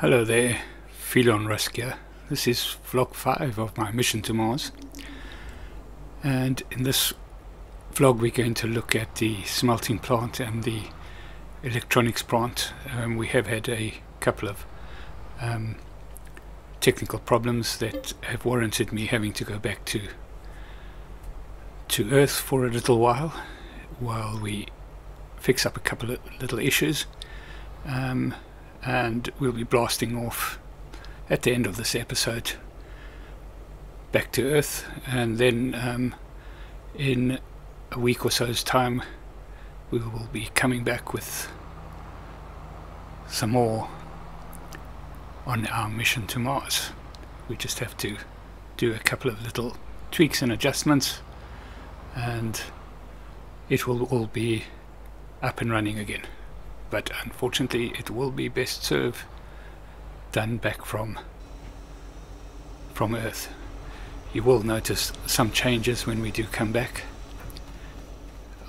Hello there, Felon Rusk. This is vlog 5 of my mission to Mars. And in this vlog we're going to look at the smelting plant and the electronics plant. Um, we have had a couple of um, technical problems that have warranted me having to go back to to Earth for a little while while we fix up a couple of little issues. Um, and we'll be blasting off at the end of this episode back to Earth, and then um, in a week or so's time, we will be coming back with some more on our mission to Mars. We just have to do a couple of little tweaks and adjustments, and it will all be up and running again but unfortunately it will be best served done back from from Earth. You will notice some changes when we do come back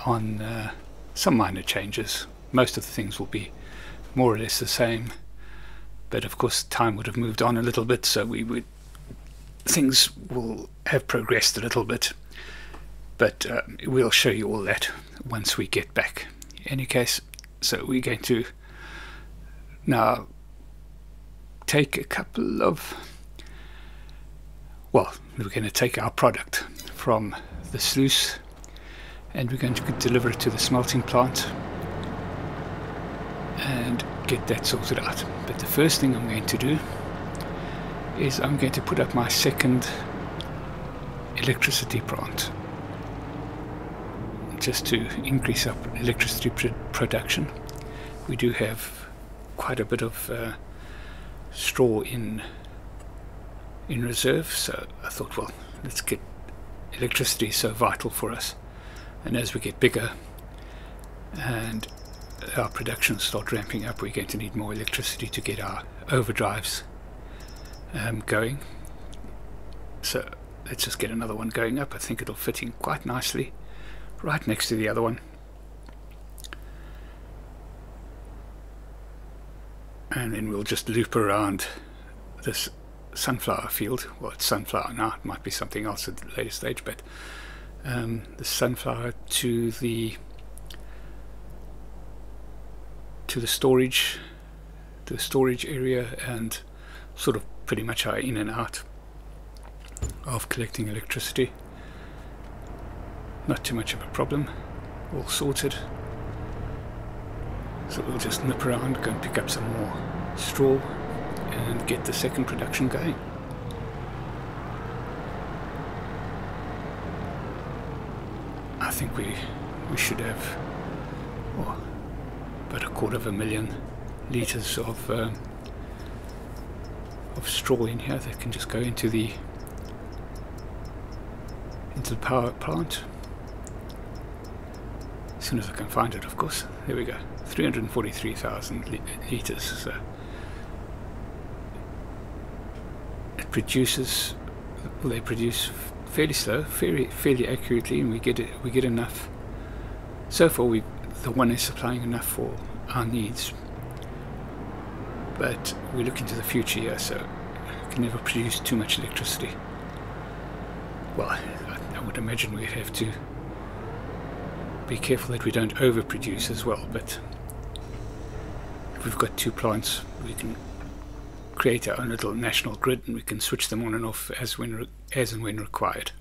on uh, some minor changes. Most of the things will be more or less the same, but of course time would have moved on a little bit, so we would things will have progressed a little bit. But uh, we'll show you all that once we get back. In any case, so we're going to now take a couple of, well, we're going to take our product from the sluice and we're going to deliver it to the smelting plant and get that sorted out. But the first thing I'm going to do is I'm going to put up my second electricity plant just to increase our electricity pr production. We do have quite a bit of uh, straw in in reserve, so I thought, well, let's get electricity so vital for us. And as we get bigger and our production start ramping up, we're going to need more electricity to get our overdrives um, going. So let's just get another one going up. I think it'll fit in quite nicely right next to the other one. And then we'll just loop around this sunflower field. Well, it's sunflower now, it might be something else at the later stage, but um, the sunflower to the to the storage to the storage area and sort of pretty much our in and out of collecting electricity not too much of a problem. All sorted. So we'll just nip around go and pick up some more straw and get the second production going. I think we we should have oh, about a quarter of a million litres of uh, of straw in here that can just go into the into the power plant soon as I can find it, of course. Here we go. 343,000 litres. So it produces, well, they produce fairly slow, fairly, fairly accurately, and we get it, we get enough. So far, we the one is supplying enough for our needs. But we look into the future here, so we can never produce too much electricity. Well, I, I would imagine we'd have to be careful that we don't overproduce as well, but if we've got two plants, we can create our own little national grid and we can switch them on and off as when as and when required.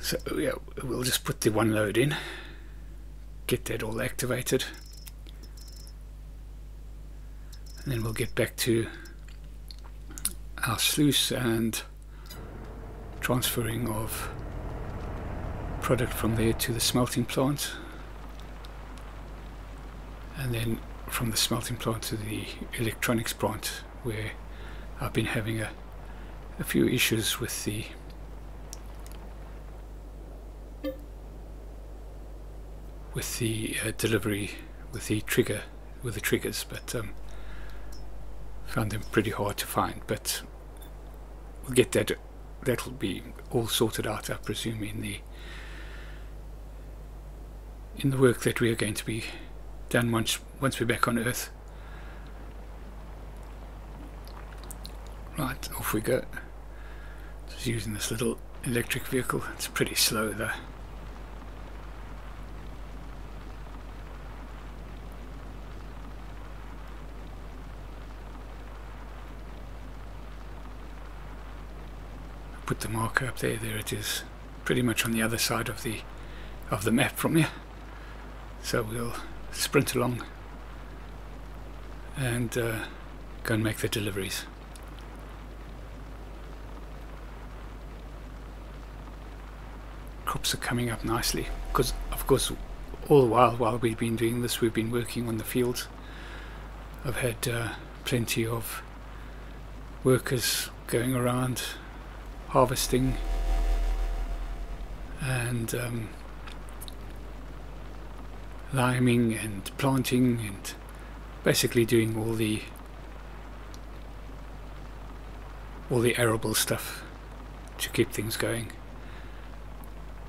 So yeah, we'll just put the one load in, get that all activated, and then we'll get back to our sluice and transferring of product from there to the smelting plant. And then from the smelting plant to the electronics plant where I've been having a, a few issues with the with the uh, delivery with the trigger with the triggers but um, found them pretty hard to find. But we'll get that that'll be all sorted out I presume in the in the work that we are going to be done once once we're back on Earth. Right, off we go. Just using this little electric vehicle. It's pretty slow though. Put the marker up there, there it is. Pretty much on the other side of the of the map from here. So we'll sprint along and uh, go and make the deliveries. crops are coming up nicely because of course all the while while we've been doing this we've been working on the fields I've had uh, plenty of workers going around harvesting and um, liming and planting and basically doing all the all the arable stuff to keep things going.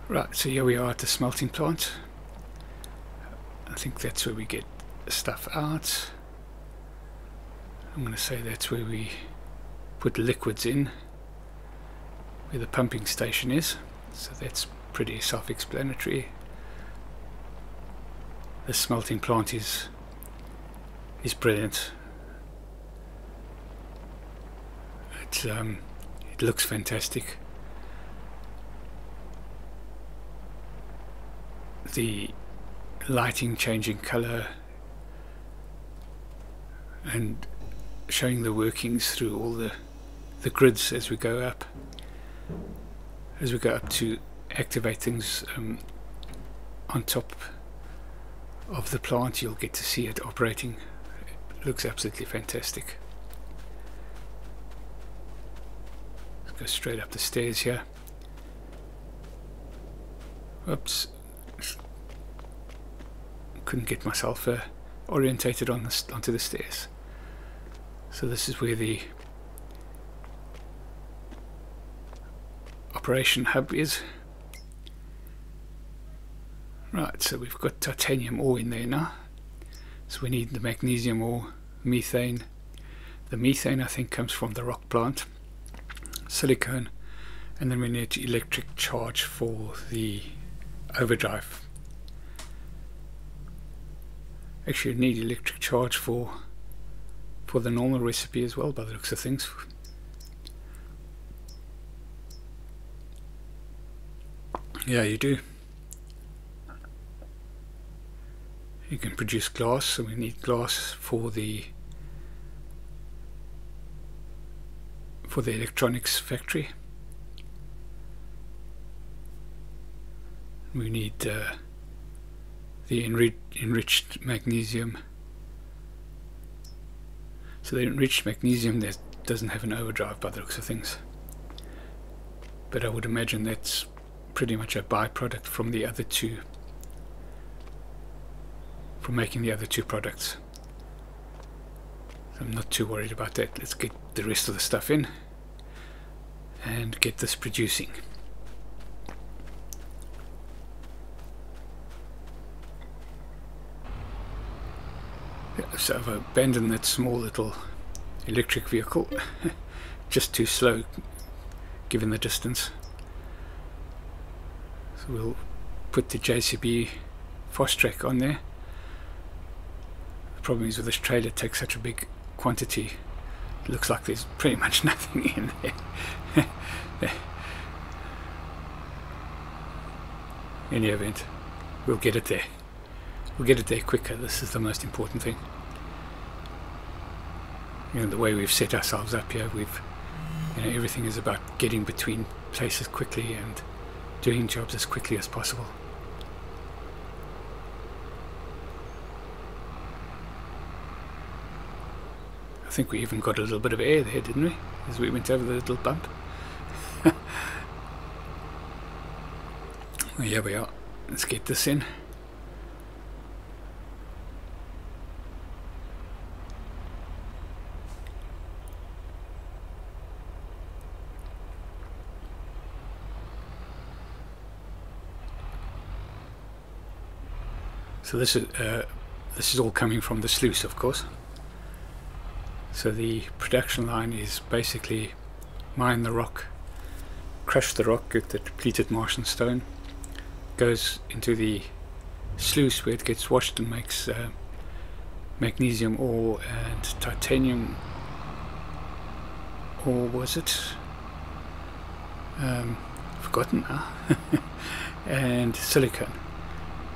Right, so here we are at the smelting plant. I think that's where we get stuff out. I'm going to say that's where we put liquids in, where the pumping station is. So that's pretty self-explanatory. The smelting plant is is brilliant. It um, it looks fantastic. the lighting changing color and showing the workings through all the the grids as we go up as we go up to activate things um, on top of the plant you'll get to see it operating it looks absolutely fantastic Let's go straight up the stairs here Oops couldn't get myself uh, orientated on the onto the stairs. So this is where the operation hub is. Right, so we've got titanium ore in there now. So we need the magnesium ore, methane. The methane I think comes from the rock plant, silicone, and then we need electric charge for the overdrive Actually, you need electric charge for for the normal recipe as well, by the looks of things. Yeah, you do. You can produce glass, so we need glass for the for the electronics factory. We need uh, the enri enriched magnesium. So the enriched magnesium that doesn't have an overdrive by the looks of things. But I would imagine that's pretty much a byproduct from the other two, from making the other two products. I'm not too worried about that. Let's get the rest of the stuff in and get this producing. so I've abandoned that small little electric vehicle just too slow given the distance so we'll put the JCB Fastrac on there the problem is with this trailer it takes such a big quantity it looks like there's pretty much nothing in there. In the event we'll get it there. We'll get it there quicker. This is the most important thing. You know the way we've set ourselves up here we've you know everything is about getting between places quickly and doing jobs as quickly as possible think we even got a little bit of air there didn't we as we went over the little bump? Well, here we are. Let's get this in. So this is uh, this is all coming from the sluice, of course. So the production line is basically mine the rock, crush the rock, get the depleted Martian stone, goes into the sluice where it gets washed and makes uh, magnesium ore and titanium or was it? Um, forgotten now. And silicon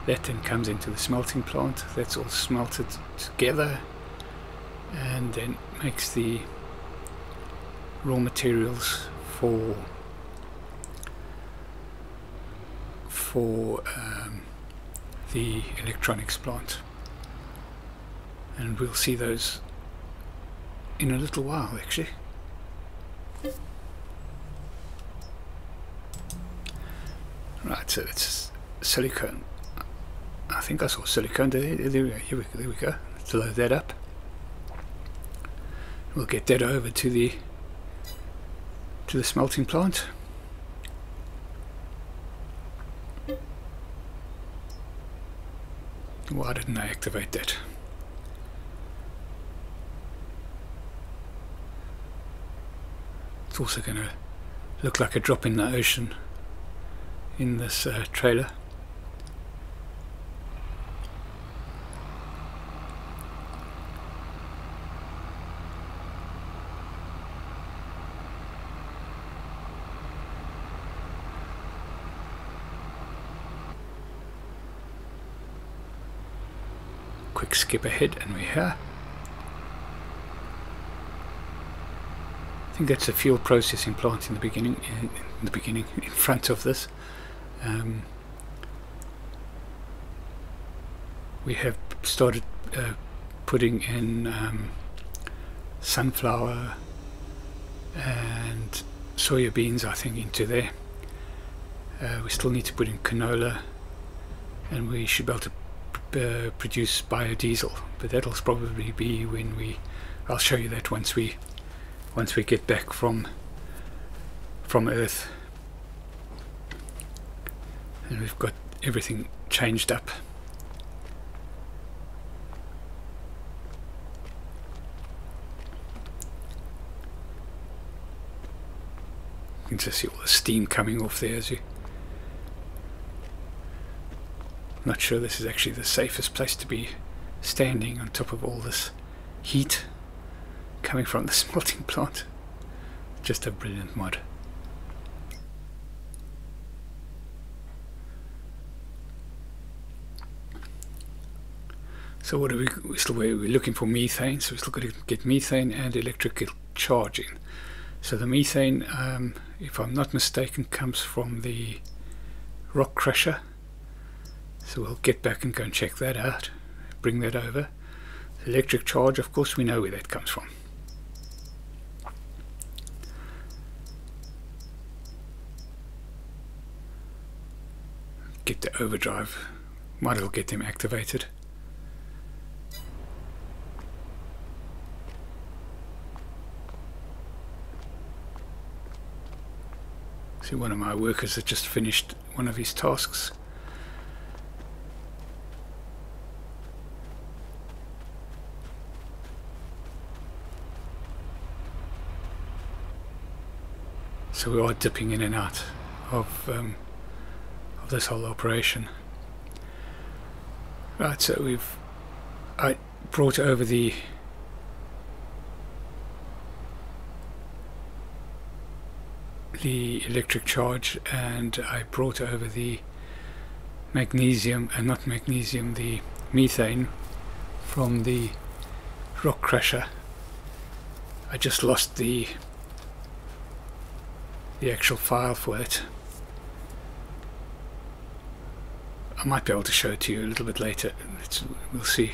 that then comes into the smelting plant. That's all smelted together. And then makes the raw materials for for um, the electronics plant. And we'll see those in a little while actually. Right so it's silicone. I think I saw silicone. There, there, we, we, there we go. To load that up we'll get that over to the to the smelting plant. Why didn't I activate that? It's also going to look like a drop in the ocean in this uh, trailer quick skip ahead and we're here. I think that's a fuel processing plant in the beginning, in the beginning, in front of this. Um, we have started uh, putting in um, sunflower and soya beans I think into there. Uh, we still need to put in canola and we should be able to uh, produce biodiesel but that'll probably be when we I'll show you that once we once we get back from from earth. And we've got everything changed up. You can just see all the steam coming off there as you not sure this is actually the safest place to be standing on top of all this heat coming from the smelting plant. Just a brilliant mod. So what are we, we're looking for methane, so we're still going to get methane and electrical charging. So the methane, um, if I'm not mistaken, comes from the rock crusher so we'll get back and go and check that out, bring that over. Electric charge, of course, we know where that comes from. Get the overdrive, might as well get them activated. See, one of my workers has just finished one of his tasks. So we are dipping in and out of, um, of this whole operation. Right, so we've I brought over the the electric charge and I brought over the magnesium and uh, not magnesium the methane from the rock crusher I just lost the the actual file for it. I might be able to show it to you a little bit later. We'll see.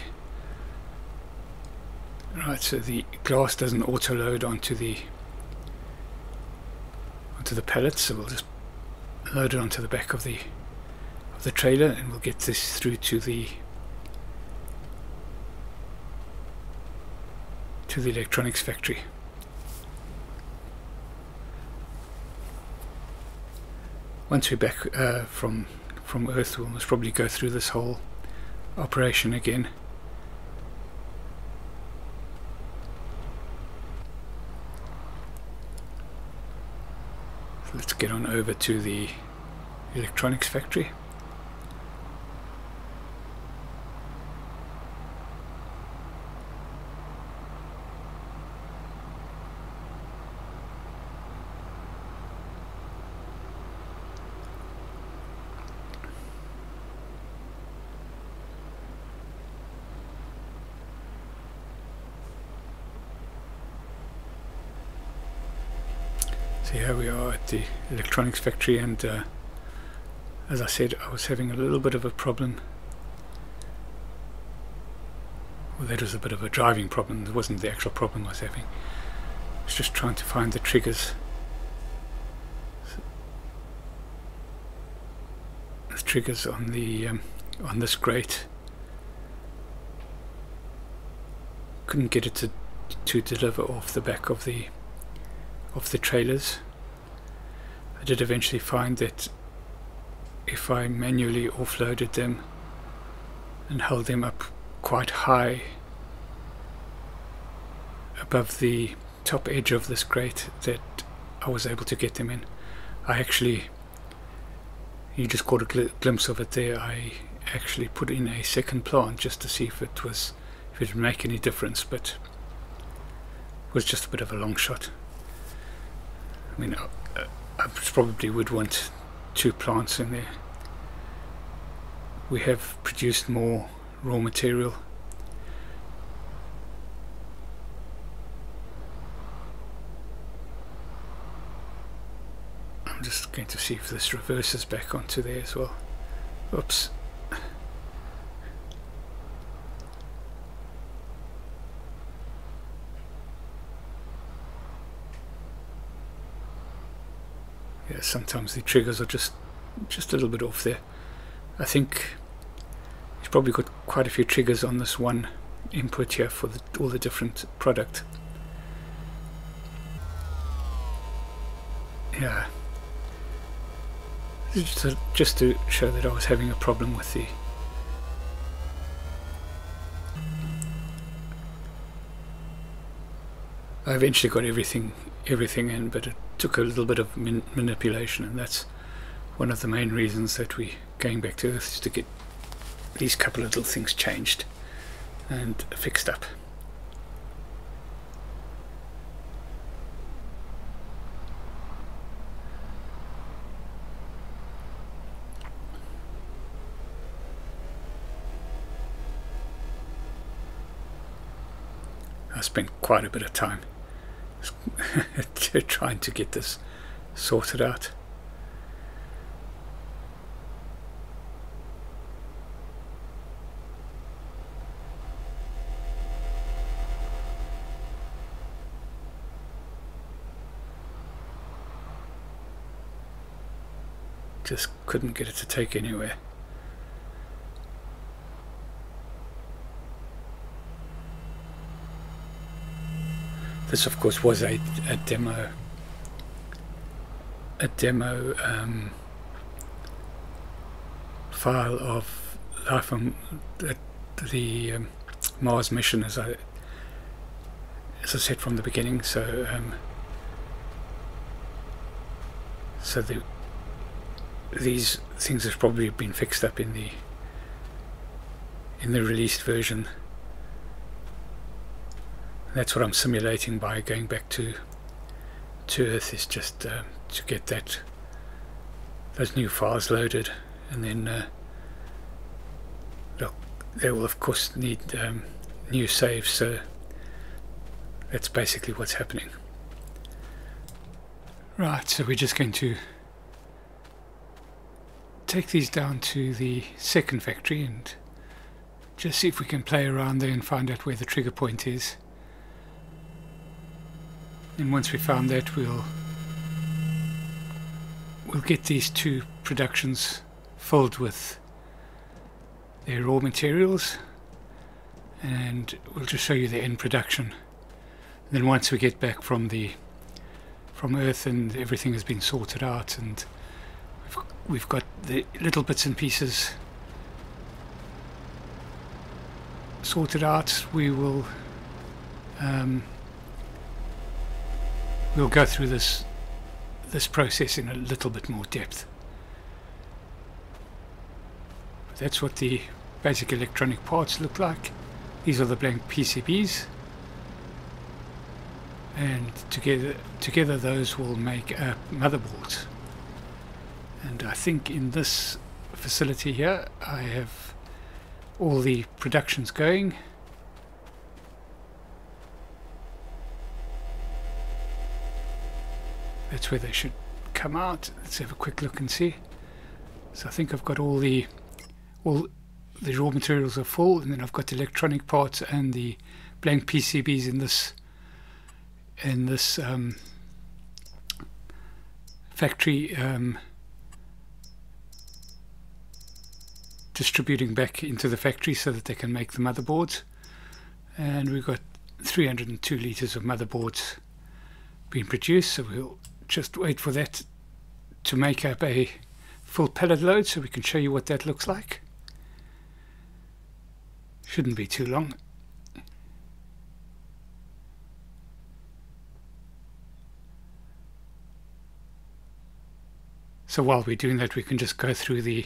Right, so the glass doesn't auto-load onto the onto the pellets, so we'll just load it onto the back of the of the trailer, and we'll get this through to the to the electronics factory. once we're back uh, from from Earth, we'll most probably go through this whole operation again. So let's get on over to the electronics factory. Here we are at the electronics factory and uh, as I said I was having a little bit of a problem. Well that was a bit of a driving problem. It wasn't the actual problem I was having. I was just trying to find the triggers. The triggers on the um, on this grate. Couldn't get it to to deliver off the back of the of the trailers. I did eventually find that if I manually offloaded them and held them up quite high above the top edge of this grate that I was able to get them in. I actually, you just caught a gl glimpse of it there, I actually put in a second plant just to see if it was, if it would make any difference, but it was just a bit of a long shot. I mean, I, I probably would want two plants in there. We have produced more raw material. I'm just going to see if this reverses back onto there as well. Oops. Yeah, sometimes the triggers are just just a little bit off there. I think he's probably got quite a few triggers on this one input here for the, all the different product. Yeah. Just to, just to show that I was having a problem with the I eventually got everything everything in, but it took a little bit of manipulation, and that's one of the main reasons that we going back to Earth is to get these couple of little things changed and fixed up. I spent quite a bit of time trying to get this sorted out. Just couldn't get it to take anywhere. This, of course, was a, a demo, a demo um, file of life on the, the um, Mars mission, as I as I said from the beginning. So, um, so the these things have probably been fixed up in the in the released version that's what I'm simulating by going back to to Earth is just uh, to get that those new files loaded and then uh, look they will of course need um, new saves so that's basically what's happening. Right so we're just going to take these down to the second factory and just see if we can play around there and find out where the trigger point is and once we found that we'll we'll get these two productions filled with their raw materials. And we'll just show you the end production. And then once we get back from the from earth and everything has been sorted out and we've, we've got the little bits and pieces sorted out we will um, we'll go through this this process in a little bit more depth. That's what the basic electronic parts look like. These are the blank PCBs and together together those will make a motherboard and I think in this facility here I have all the productions going that's where they should come out. Let's have a quick look and see. So I think I've got all the all the raw materials are full and then I've got the electronic parts and the blank PCBs in this in this um, factory um, distributing back into the factory so that they can make the motherboards. And we've got 302 litres of motherboards being produced so we'll just wait for that to make up a full pallet load so we can show you what that looks like shouldn't be too long So while we're doing that, we can just go through the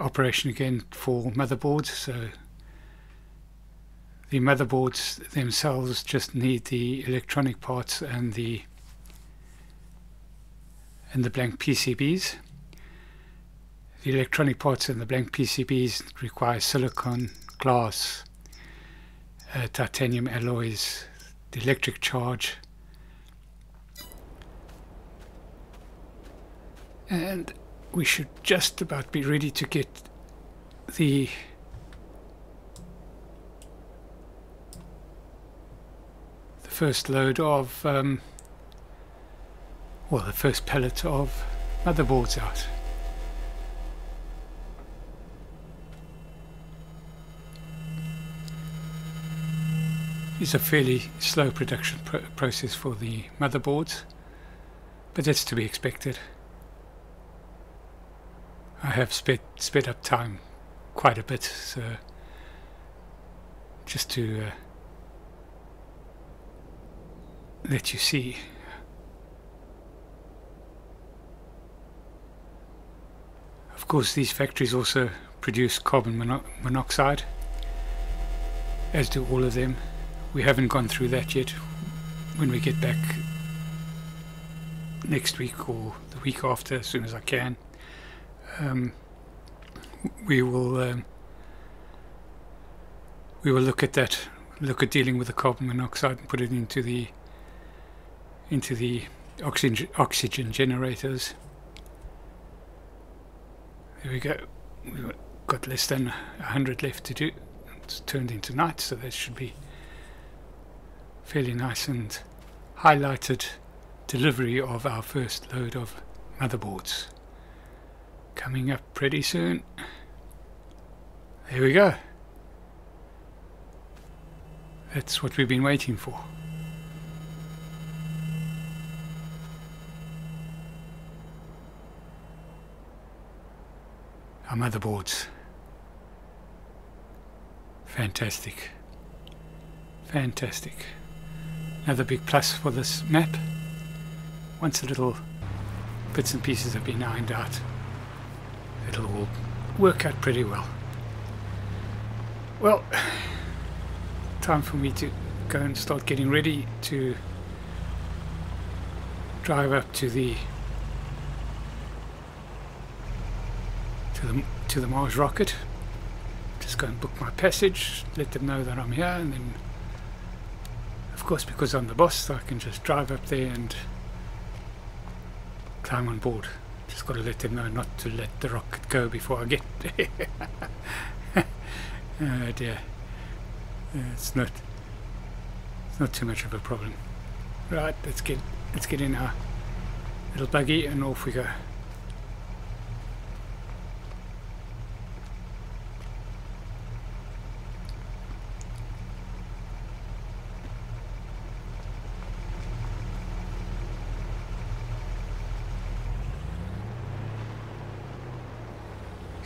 operation again for motherboards. So the motherboards themselves just need the electronic parts and the and the blank PCBs. The electronic parts and the blank PCBs require silicon, glass, uh, titanium alloys, the electric charge, and we should just about be ready to get the the first load of um, well the first pellet of motherboards out it's a fairly slow production pr process for the motherboards but that's to be expected I have sped sped up time quite a bit, so just to uh, let you see. Of course, these factories also produce carbon mono monoxide, as do all of them. We haven't gone through that yet. When we get back next week or the week after, as soon as I can um, we will um, we will look at that look at dealing with the carbon monoxide and put it into the into the oxygen oxygen generators there we go we've got less than 100 left to do it's turned into night so that should be fairly nice and highlighted delivery of our first load of motherboards coming up pretty soon. There we go. That's what we've been waiting for. Our motherboards. Fantastic. Fantastic. Another big plus for this map. Once the little bits and pieces have been ironed out, it'll all work out pretty well. Well, time for me to go and start getting ready to drive up to the to the Mars rocket. Just go and book my passage, let them know that I'm here, and then, of course, because I'm the boss, I can just drive up there and climb on board. Just got to let them know not to let the rocket go before I get there. oh dear. Uh, it's not it's not too much of a problem. Right, let's get let's get in our little buggy and off we go.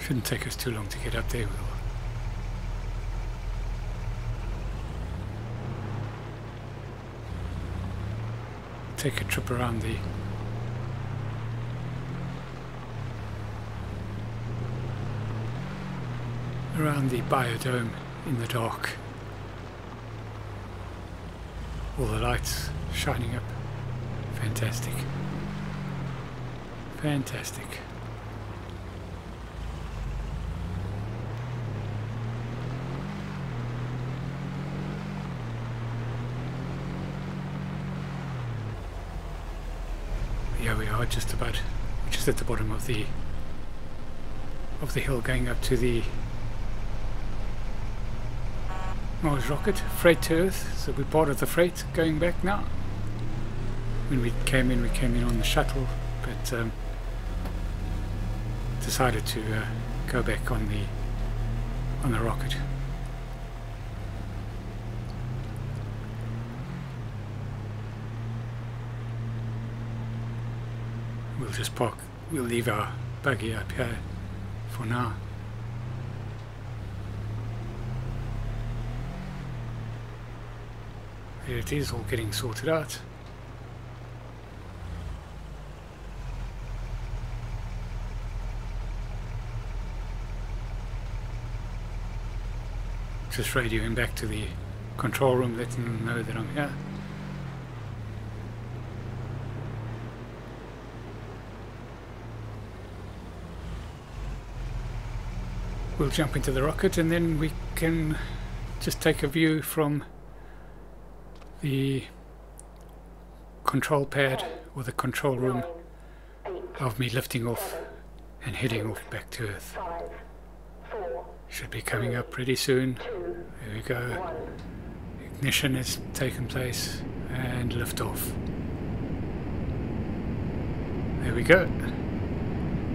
Shouldn't take us too long to get up there with all. Take a trip around the around the biodome in the dark. All the lights shining up. Fantastic. Fantastic. Are just about just at the bottom of the of the hill going up to the Mars rocket, freight to Earth, so we're part of the freight going back now. When we came in, we came in on the shuttle, but um, decided to uh, go back on the on the rocket. We'll just park, we'll leave our buggy up here for now. There it is all getting sorted out. Just radioing back to the control room letting them know that I'm here. We'll jump into the rocket and then we can just take a view from the control pad or the control room of me lifting off and heading off back to Earth. Should be coming up pretty soon. There we go. Ignition has taken place and lift off. There we go.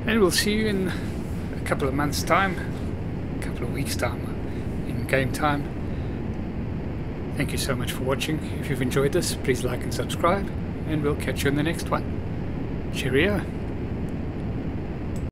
And we'll see you in a couple of months time, couple of weeks time in game time. Thank you so much for watching. If you've enjoyed this, please like and subscribe, and we'll catch you in the next one. Cheerio!